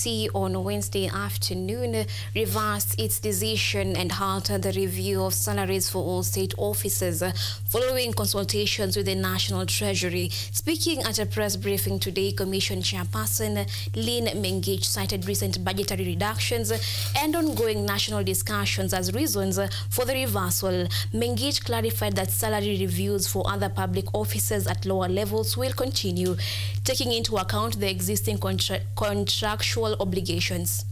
SRC on Wednesday afternoon reversed its decision and halted the review of salaries for all state officers following consultations with the National Treasury. Speaking at a press briefing today, Commission Chairperson Lyn Mengich cited recent budgetary reductions and ongoing national discussions as reasons for the reversal. Mengich clarified that salary reviews for other public officers at lower levels will continue, taking into account the existing contra contractual obligations.